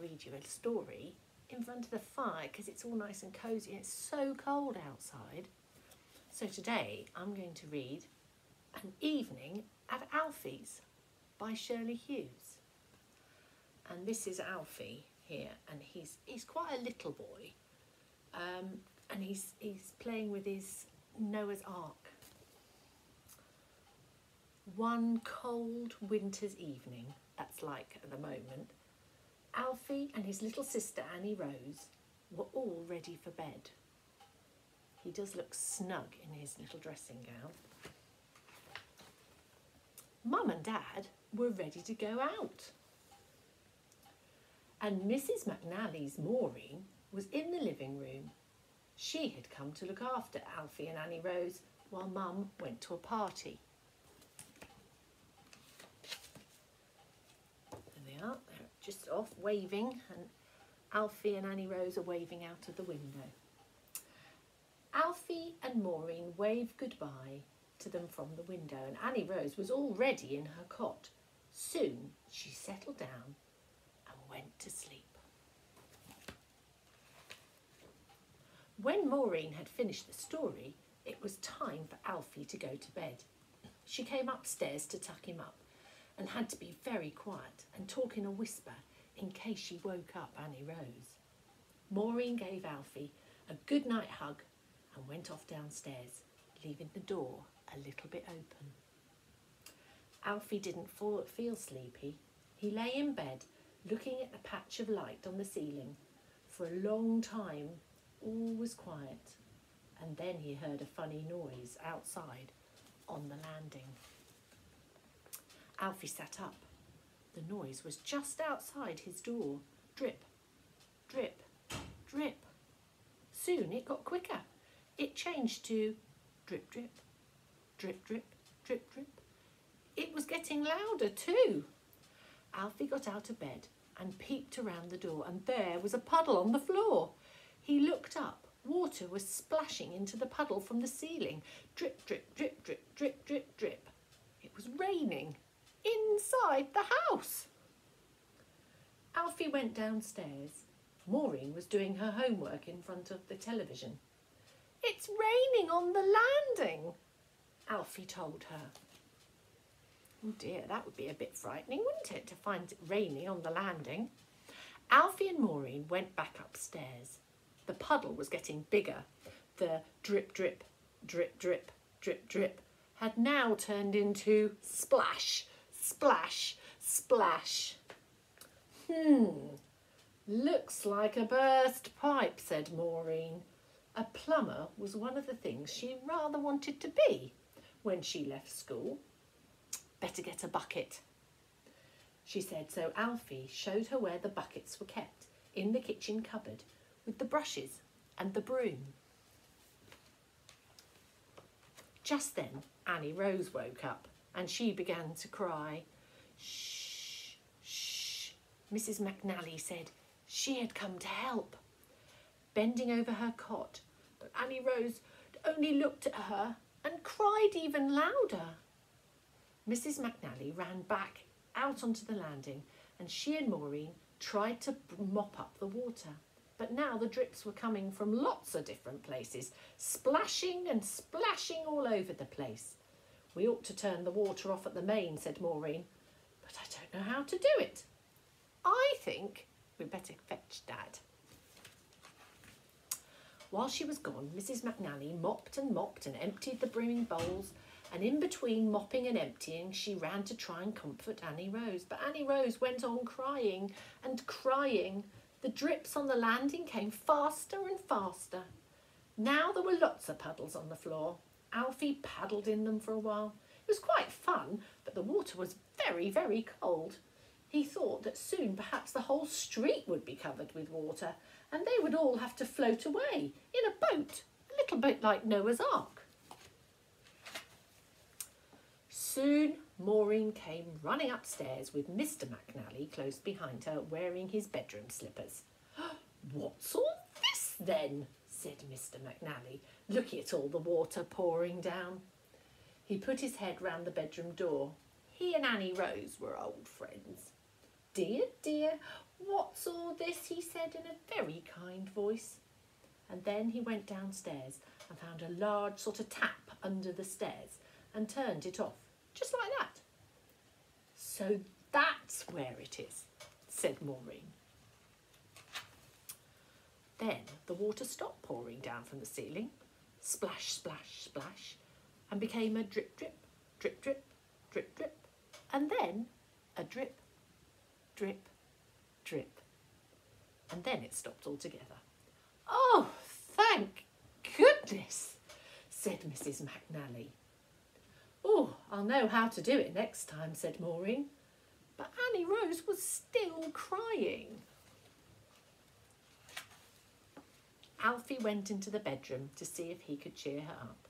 read you a story in front of the fire because it's all nice and cosy and it's so cold outside. So today I'm going to read An Evening at Alfie's by Shirley Hughes. And this is Alfie here and he's he's quite a little boy. Um, and he's he's playing with his Noah's Ark. One cold winter's evening, that's like at the moment, Alfie and his little sister Annie Rose were all ready for bed. He does look snug in his little dressing gown. Mum and Dad were ready to go out. And Mrs. McNally's Maureen was in the living room. She had come to look after Alfie and Annie Rose while Mum went to a party. There they are, they're just off waving, and Alfie and Annie Rose are waving out of the window. Alfie and Maureen wave goodbye to them from the window, and Annie Rose was already in her cot. Soon she settled down and went to sleep. When Maureen had finished the story, it was time for Alfie to go to bed. She came upstairs to tuck him up and had to be very quiet and talk in a whisper in case she woke up Annie Rose. Maureen gave Alfie a good night hug and went off downstairs, leaving the door a little bit open. Alfie didn't feel sleepy. He lay in bed, looking at the patch of light on the ceiling. For a long time, all was quiet, and then he heard a funny noise outside on the landing. Alfie sat up. The noise was just outside his door. Drip, drip, drip. Soon it got quicker. It changed to drip, drip, drip, drip, drip, drip. It was getting louder too. Alfie got out of bed and peeped around the door, and there was a puddle on the floor. He looked up. Water was splashing into the puddle from the ceiling. Drip, drip, drip, drip, drip, drip, drip. It was raining inside the house. Alfie went downstairs. Maureen was doing her homework in front of the television. It's raining on the landing, Alfie told her. Oh dear, that would be a bit frightening, wouldn't it, to find it raining on the landing? Alfie and Maureen went back upstairs. The puddle was getting bigger. The drip, drip, drip, drip, drip, drip had now turned into splash, splash, splash. Hmm, looks like a burst pipe, said Maureen. A plumber was one of the things she rather wanted to be when she left school. Better get a bucket, she said, so Alfie showed her where the buckets were kept in the kitchen cupboard with the brushes and the broom. Just then, Annie Rose woke up and she began to cry. Shh, shh, Mrs. McNally said she had come to help. Bending over her cot, but Annie Rose only looked at her and cried even louder. Mrs. McNally ran back out onto the landing and she and Maureen tried to mop up the water. But now the drips were coming from lots of different places, splashing and splashing all over the place. We ought to turn the water off at the main, said Maureen, but I don't know how to do it. I think we'd better fetch Dad. While she was gone, Mrs. McNally mopped and mopped and emptied the brimming bowls, and in between mopping and emptying, she ran to try and comfort Annie Rose. But Annie Rose went on crying and crying. The drips on the landing came faster and faster. Now there were lots of puddles on the floor. Alfie paddled in them for a while. It was quite fun, but the water was very, very cold. He thought that soon perhaps the whole street would be covered with water and they would all have to float away in a boat, a little bit like Noah's Ark. Soon Maureen came running upstairs with Mr McNally close behind her, wearing his bedroom slippers. What's all this then? Said Mr McNally, looking at all the water pouring down. He put his head round the bedroom door. He and Annie Rose were old friends. Dear, dear, what's all this? he said in a very kind voice. And then he went downstairs and found a large sort of tap under the stairs and turned it off, just like that. So that's where it is, said Maureen. Then the water stopped pouring down from the ceiling, splash, splash, splash, and became a drip, drip, drip, drip, drip, drip, and then a drip, drip, drip. And then it stopped altogether. Oh, thank goodness, said Mrs. McNally. Oh, I'll know how to do it next time, said Maureen. But Annie Rose was still crying. Alfie went into the bedroom to see if he could cheer her up.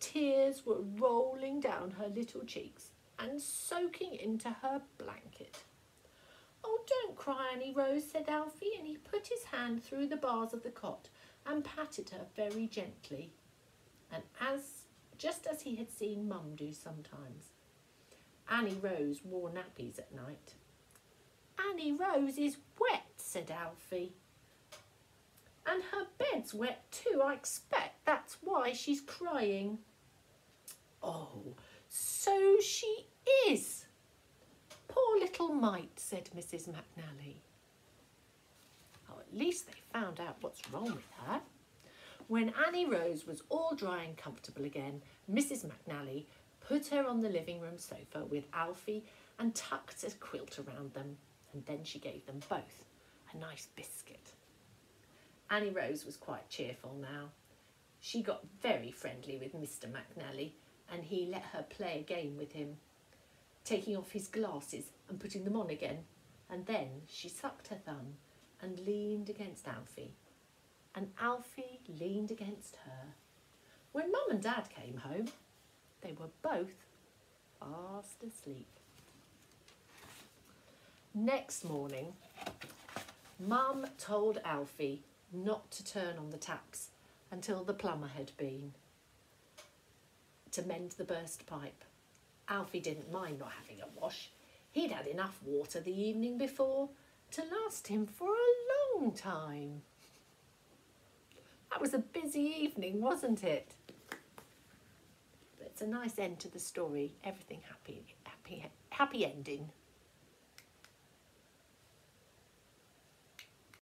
Tears were rolling down her little cheeks and soaking into her blanket. Oh, don't cry, Annie Rose, said Alfie, and he put his hand through the bars of the cot and patted her very gently, and as just as he had seen Mum do sometimes. Annie Rose wore nappies at night. Annie Rose is wet, said Alfie. And her bed's wet too, I expect. That's why she's crying. Oh, so she is. Poor little mite, said Mrs. McNally. Oh, at least they found out what's wrong with her. When Annie Rose was all dry and comfortable again, Mrs. McNally put her on the living room sofa with Alfie and tucked a quilt around them, and then she gave them both a nice biscuit. Annie Rose was quite cheerful now. She got very friendly with Mr. McNally and he let her play a game with him, taking off his glasses and putting them on again. And then she sucked her thumb and leaned against Alfie. And Alfie leaned against her. When Mum and Dad came home, they were both fast asleep. Next morning, Mum told Alfie not to turn on the taps until the plumber had been to mend the burst pipe. Alfie didn't mind not having a wash. He'd had enough water the evening before to last him for a long time. That was a busy evening, wasn't it? But it's a nice end to the story. Everything happy, happy, happy ending.